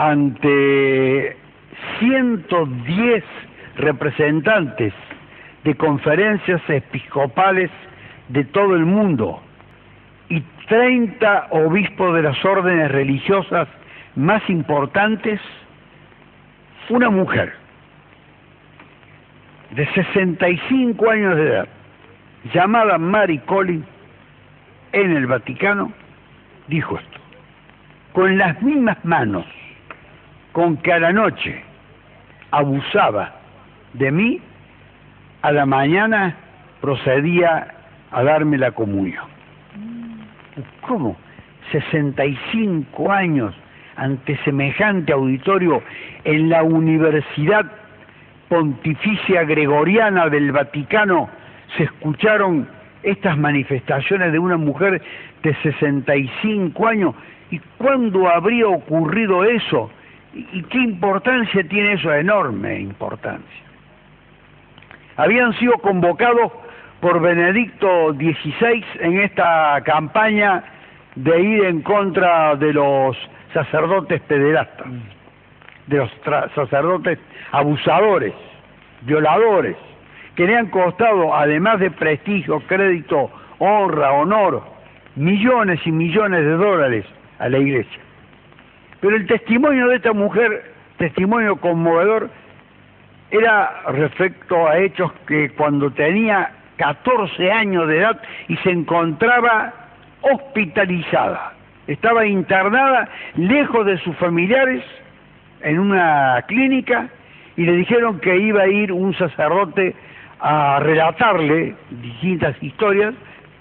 ante 110 representantes de conferencias episcopales de todo el mundo y 30 obispos de las órdenes religiosas más importantes, una mujer de 65 años de edad, llamada Mary Collins, en el Vaticano, dijo esto, con las mismas manos con que a la noche abusaba de mí, a la mañana procedía a darme la comunión. ¿Cómo? 65 años ante semejante auditorio en la Universidad Pontificia Gregoriana del Vaticano se escucharon estas manifestaciones de una mujer de 65 años. ¿Y cuándo habría ocurrido eso? ¿Y qué importancia tiene eso? Enorme importancia. Habían sido convocados por Benedicto XVI en esta campaña de ir en contra de los sacerdotes pederastas, de los sacerdotes abusadores, violadores, que le han costado, además de prestigio, crédito, honra, honor, millones y millones de dólares a la iglesia. Pero el testimonio de esta mujer, testimonio conmovedor, era respecto a hechos que cuando tenía 14 años de edad y se encontraba hospitalizada, estaba internada lejos de sus familiares en una clínica y le dijeron que iba a ir un sacerdote a relatarle distintas historias,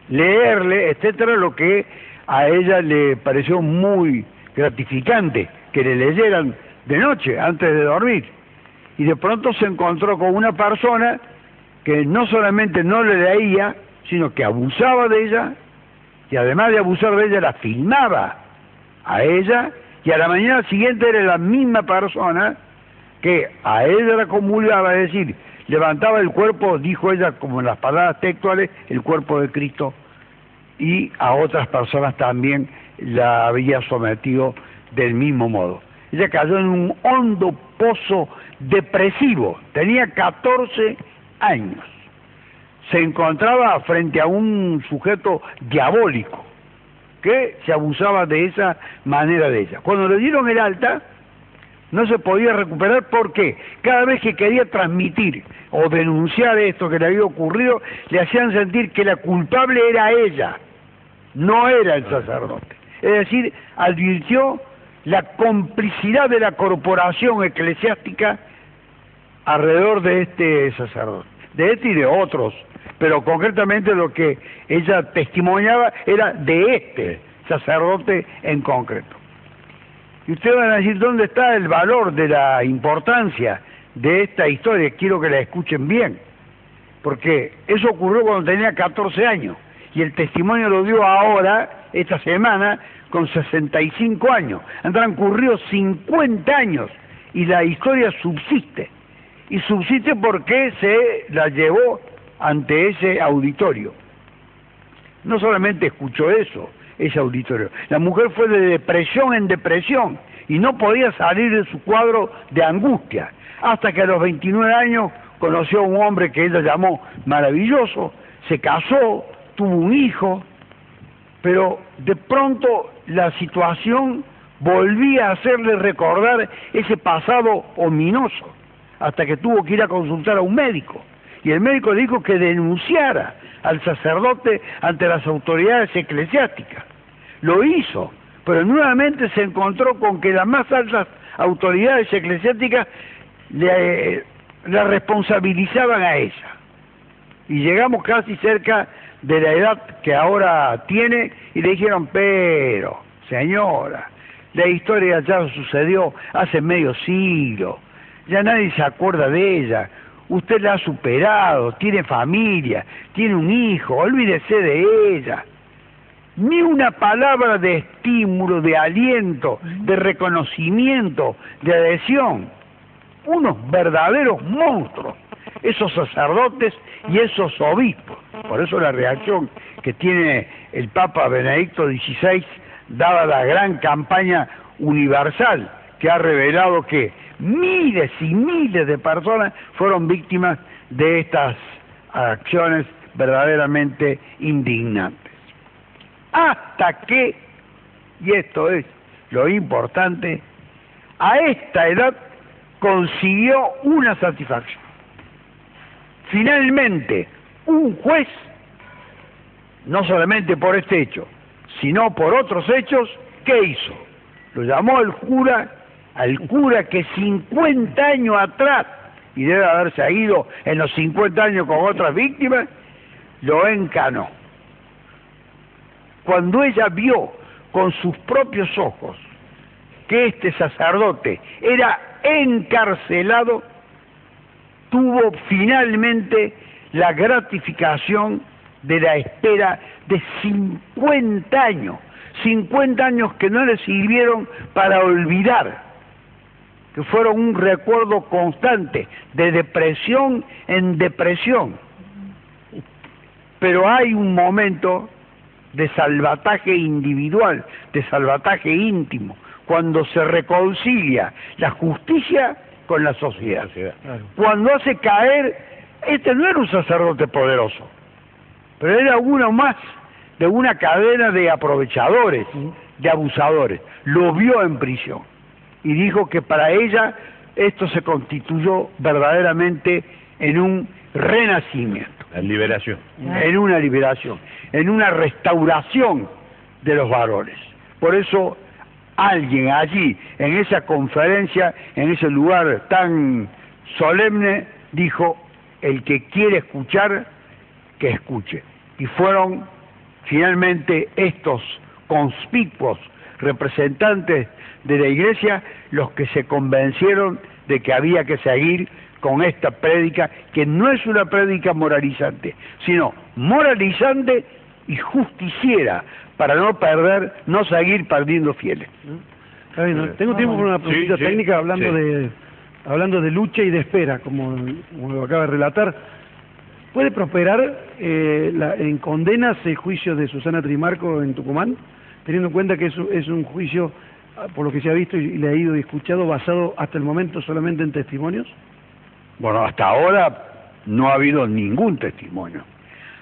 leerle, etcétera, lo que a ella le pareció muy gratificante que le leyeran de noche antes de dormir. Y de pronto se encontró con una persona que no solamente no le leía, sino que abusaba de ella y además de abusar de ella la filmaba a ella y a la mañana siguiente era la misma persona que a ella la comulgaba, es decir, levantaba el cuerpo, dijo ella como en las palabras textuales, el cuerpo de Cristo y a otras personas también la había sometido del mismo modo. Ella cayó en un hondo pozo depresivo, tenía 14 años. Se encontraba frente a un sujeto diabólico que se abusaba de esa manera de ella. Cuando le dieron el alta, no se podía recuperar porque cada vez que quería transmitir o denunciar esto que le había ocurrido, le hacían sentir que la culpable era ella, no era el sacerdote. Es decir, advirtió la complicidad de la corporación eclesiástica alrededor de este sacerdote, de este y de otros, pero concretamente lo que ella testimoniaba era de este sacerdote en concreto. Y ustedes van a decir, ¿dónde está el valor de la importancia de esta historia? Quiero que la escuchen bien, porque eso ocurrió cuando tenía 14 años y el testimonio lo dio ahora, esta semana, con 65 años. Han transcurrido 50 años y la historia subsiste. Y subsiste porque se la llevó ante ese auditorio. No solamente escuchó eso, ese auditorio. La mujer fue de depresión en depresión y no podía salir de su cuadro de angustia. Hasta que a los 29 años conoció a un hombre que ella llamó maravilloso, se casó, tuvo un hijo, pero de pronto la situación volvía a hacerle recordar ese pasado ominoso, hasta que tuvo que ir a consultar a un médico. Y el médico dijo que denunciara al sacerdote ante las autoridades eclesiásticas. Lo hizo, pero nuevamente se encontró con que las más altas autoridades eclesiásticas le, la responsabilizaban a ella. Y llegamos casi cerca de la edad que ahora tiene y le dijeron, pero, señora, la historia ya sucedió hace medio siglo, ya nadie se acuerda de ella, usted la ha superado, tiene familia, tiene un hijo, olvídese de ella. Ni una palabra de estímulo, de aliento, de reconocimiento, de adhesión. Unos verdaderos monstruos esos sacerdotes y esos obispos. Por eso la reacción que tiene el Papa Benedicto XVI, dada la gran campaña universal que ha revelado que miles y miles de personas fueron víctimas de estas acciones verdaderamente indignantes. Hasta que, y esto es lo importante, a esta edad consiguió una satisfacción. Finalmente, un juez, no solamente por este hecho, sino por otros hechos, ¿qué hizo? Lo llamó al cura, al cura que 50 años atrás, y debe haberse ido en los 50 años con otras víctimas, lo encanó. Cuando ella vio con sus propios ojos que este sacerdote era encarcelado, tuvo finalmente la gratificación de la espera de 50 años, 50 años que no le sirvieron para olvidar, que fueron un recuerdo constante de depresión en depresión. Pero hay un momento de salvataje individual, de salvataje íntimo, cuando se reconcilia la justicia con la sociedad. Cuando hace caer, este no era un sacerdote poderoso, pero era uno más de una cadena de aprovechadores, de abusadores. Lo vio en prisión y dijo que para ella esto se constituyó verdaderamente en un renacimiento. En liberación. En una liberación, en una restauración de los varones. Por eso alguien allí, en esa conferencia, en ese lugar tan solemne, dijo, el que quiere escuchar, que escuche. Y fueron finalmente estos conspicuos representantes de la iglesia los que se convencieron de que había que seguir con esta prédica, que no es una prédica moralizante, sino moralizante y justiciera, para no perder, no seguir perdiendo fieles. tengo tiempo para una pregunta técnica hablando de hablando de lucha y de espera, como, lo acaba de relatar. ¿Puede prosperar eh, en condenas el juicio de Susana Trimarco en Tucumán, teniendo en cuenta que es, es un juicio, ah, por lo que se ha visto y leído y escuchado, basado hasta el momento solamente en testimonios? Bueno, hasta ahora no ha habido ningún testimonio.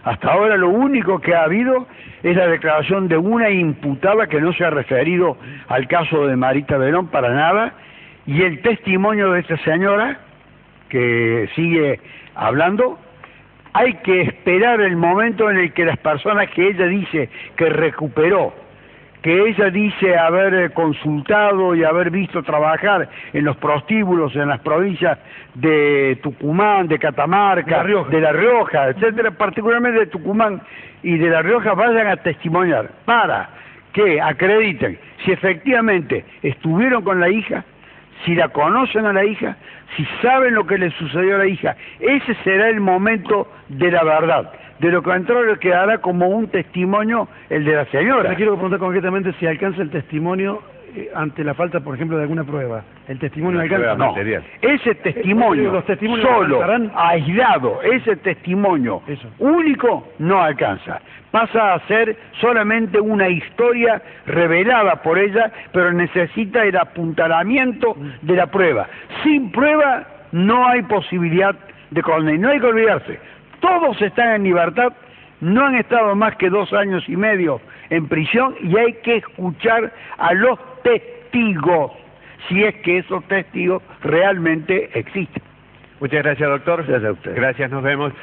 Hasta ahora lo único que ha habido es la declaración de una imputada que no se ha referido al caso de Marita Verón para nada y el testimonio de esta señora que sigue hablando. Hay que esperar el momento en el que las personas que ella dice que recuperó que ella dice haber eh, consultado y haber visto trabajar en los prostíbulos en las provincias de Tucumán, de Catamarca, de La Rioja, etcétera, particularmente de Tucumán y de La Rioja, vayan a testimoniar para que acrediten si efectivamente estuvieron con la hija, si la conocen a la hija, si saben lo que le sucedió a la hija. Ese será el momento de la verdad de lo contrario quedará como un testimonio el de la señora. Quiero preguntar concretamente si alcanza el testimonio eh, ante la falta, por ejemplo, de alguna prueba. ¿El testimonio alcanza? No, ese testimonio solo, aislado, ese testimonio único no alcanza. Pasa a ser solamente una historia revelada por ella, pero necesita el apuntalamiento de la prueba. Sin prueba no hay posibilidad de condenar. No hay que olvidarse, todos están en libertad, no han estado más que dos años y medio en prisión y hay que escuchar a los testigos, si es que esos testigos realmente existen. Muchas gracias, doctor. Gracias a usted. Gracias, nos vemos.